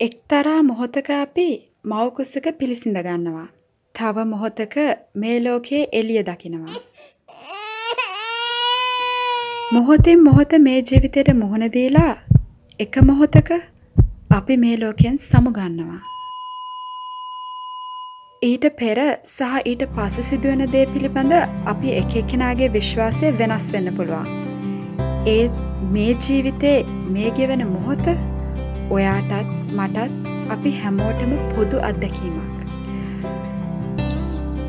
එක්තරා මොහොතක අපි මව්කුසක පිළිසිඳ ගන්නවා. තව මොහොතක මේ ලෝකයේ එළිය දකිනවා. මොහොතින් මොහොත මේ ජීවිතයට මුහුණ දීලා එක මොහොතක අපි මේ ලෝකයෙන් සමුගන්නවා. ඊට පෙර සහ ඊට පසු සිදුවන දේ පිළිබඳ අපි එක එක්කෙනාගේ විශ්වාසය වෙනස් වෙන්න පුළුවන්. ඒත් මේ ජීවිතේ මේ ගෙවන මොහොත ඔයාටත් මටත් අපි හැමෝටම පොදු අත්දැකීමක්.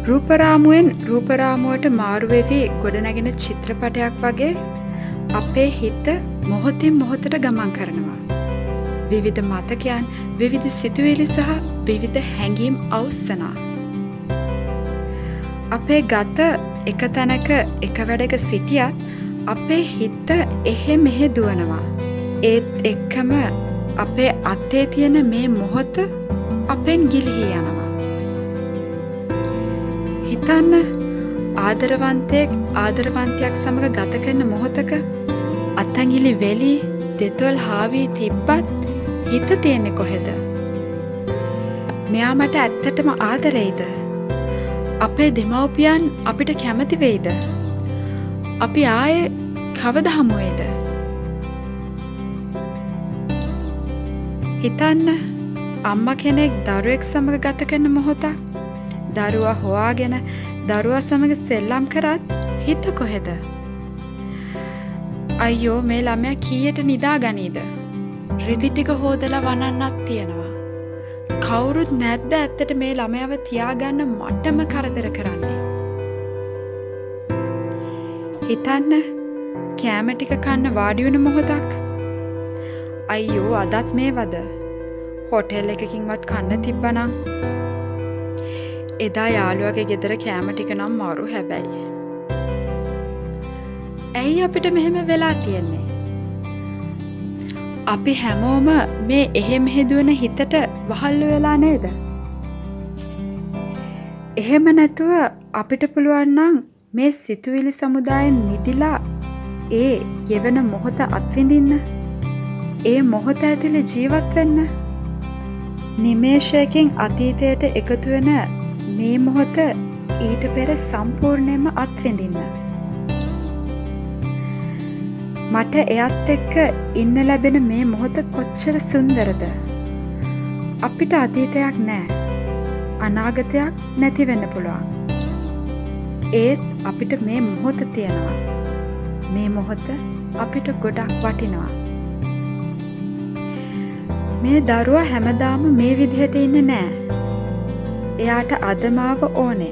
රූපරාමුවෙන් රූපරාමුවට මාරුවෙවී ගොඩනැගෙන චිත්‍රපටයක් වගේ අපේ හිත මොහොතින් මොහොතට ගමන් කරනවා. විවිධ මතකයන් විවිධ සිතුවිලි සහ විවිධ හැඟීම් අවස්සනා. අපේ ගත එක තැනක එක වැඩක සිටියත් අපේ හිත්ත එහෙ මෙහෙ දුවනවා. ඒත් එක්කම අපේ අත්තේ තියෙන මේ මොහොත අපෙන් ගිලිහි යනවා. හිතන්න ආදරවන්තයෙක් ආදරවන්තයක් සමඟ ගත කරන මොහොතක අත්තැගිලි වෙලි දෙතොල් හාවී තිබ්බත් හිත තියෙන්නේ කොහෙද. මෙයා මට ඇත්තටම ආදරෙයිද. අපේ දෙමව්පියන් අපිට කැමති වෙයිද. අපි ආය කවද හමුවේද. හිතන්න අම්ම කෙනෙක් දරුවෙක් සමඟ ගත කරන මොහොතක් දරුවා හොවාගෙන දරුවා සමඟ සෙල්ලම් කරත් හිත කොහෙද. අයියෝ මේ ළමය කීයට නිදා ගනීද. රිදිටික හෝදලා වනන්නත් තියෙනවා. කවුරුත් නැද්ද ඇත්තට මේ ළමයව තියාගන්න මට්ටම කරදර කරන්නේ. හිතන්න කෑමටික කන්න වාඩියුණ මොහොතක් අයියෝ අදත් මේ වද හොටෙල් එකකින්වත් කන්න තිබ්බනං එදා යාළුවගේ ගෙදර කෑමටික නම් මරු හැබැයි. ඇයි අපිට මෙහෙම වෙලා තියෙන්නේ. අපි හැමෝම මේ එහෙ මෙහෙදුවන හිතට වහල්ලු වෙලා නේද. එහෙම නැතුව අපිට පුළුවන්නං මේ සිතුවිලි සමුදායෙන් මිදිලා ඒ ගෙවන මොහොත අත්විඳින්න ඒ මොහොත ඇතුළේ ජීවත් වෙන්න නිමේශයකින් අතීතයට එකතුවෙන මේ මොහොත ඊට පෙර සම්පූර්ණයම අත්විඳින්න. මට එයත් එක්ක ඉන්න ලැබෙන මේ මොහොත කොච්චර සුන්දරද. අපිට අතීතයක් නෑ. අනාගතයක් නැතිවෙන්න පුළුවන්. ඒත් අපිට මේ මොහොත තියෙනවා. මේ මොහොත අපිට ගොඩක් වටිනවා. මේ දරුවා හැමදාම මේ විදිහට ඉන්න නෑ. එයාට අදමාව ඕනේ.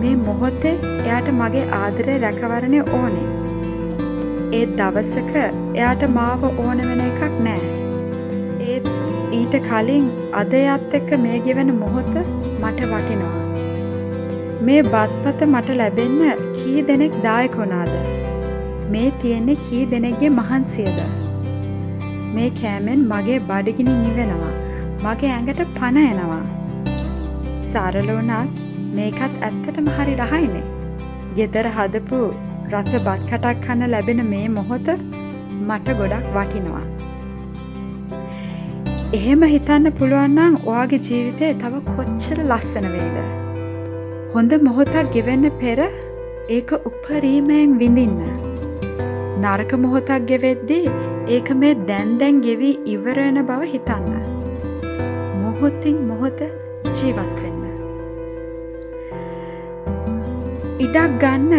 මේ මොහොතේ එයාට මගේ ආදරය රැකවරණය ඕනේ. ඒත් දවසක එයාට මාව ඕන වෙන එකක් නෑ. ඒත් ඊට කලින් අද එයත් එක්ක මේ ගෙවෙන මොහොත මට වටිනවා. මේ බත්පත මට ලැබෙන්න කී දෙනෙක් දායකොනාද. මේ තියෙන්නේ කී දෙනෙක්ගේ මහන්සියද. මේ කෑමෙන් මගේ බඩගිනි නිවෙනවා. මගේ ඇඟට පණ එනවා. සරල වුණත් මේකත් ඇත්තටම හරි රහයිනේ. ගෙදර හදපු රස බත් කටක් කන්න ලැබෙන මේ මොහොත මට ගොඩක් වටිනවා. එහෙම හිතන්න පුළුවන්නම් ඔයාගේ ජීවිතය තව කොච්චර ලස්සන වේද. හොඳ මොහොතක් ගෙවෙන්න පෙර ඒක උපරීමයෙන් විඳින්න. නරක මොහොතක් ගෙවෙද්දී ඒක මේ දැන් දැන් ගෙවී ඉවරෙන බව හිතන්න. මොහොතින් මොහොත ජීවත් වෙන්න. ඉඩක් ගන්න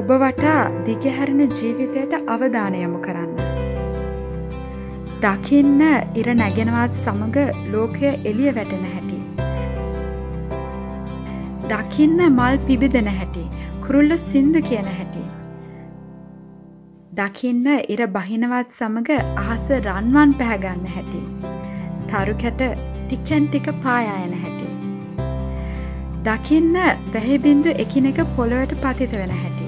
ඔබ වටා දිගහැරෙන ජීවිතයට අවධානයමු කරන්න. දකින්න ඉර නැගෙනවත් සමඟ ලෝකය එලිය වැටෙන හැටි. දකින්න මල් පිබිදෙන හැටි කුරුල්ල සින්දු කියන හැටි. දකින්න ඉර බහිනවත් සමඟ අහස රන්වන් පැහැගන්න හැටි. තරුකැට ටිකැන් ටික පායායන හැටි. දකින්න වැහිබින්දු එකිනෙක පොළොවට පතිත වෙන හැටි.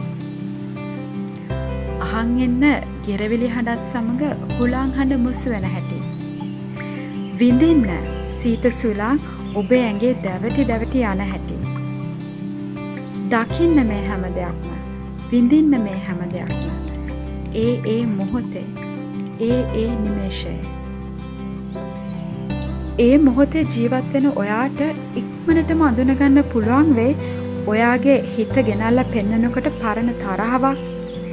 අහන් එන්න ගෙරවිලි හඬත් සමඟ හුලාං හඬ මුස්සු වෙන හැටි. විඳින්න සීත සුලාං ඔබේ ඇගේ දැවටි දැවටි යන හැටි. දකින්න මේ හැම දෙයක්ම විඳින්න මේ හැම දෙයක්ම. ඒ ඒ මොහොතේ ඒ ඒ නිමේශයේ. ඒ මොහොතේ ජීවත්වෙන ඔයාට ඉක්මනටම අඳුනගන්න පුළුවන් වේ ඔයාගේ හිත ගෙනල්ල පෙන්නනකොට පරණ තරාවක්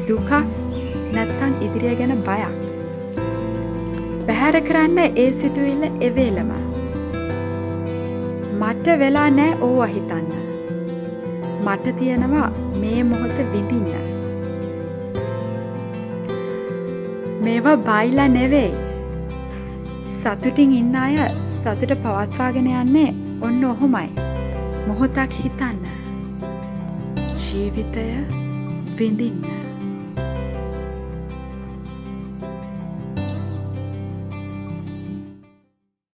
දුකක් නැත්තං ඉදිරිය ගැන බයක්. පැහැර කරන්න ඒ සිතුවිල්ල එවේලම. මට වෙලා නෑ ඕ අහිතන්න. මට තියෙනවා මේ මොහොත විඳින්න. මේවා බයිලා නෙවෙයි. සතුටින් ඉන්න අය සතුට පවත්වාගෙන යන්නේ ඔන්න ඔහොමයි. මොහොතක් හිතන්න. ජීවිතය විඳින්න.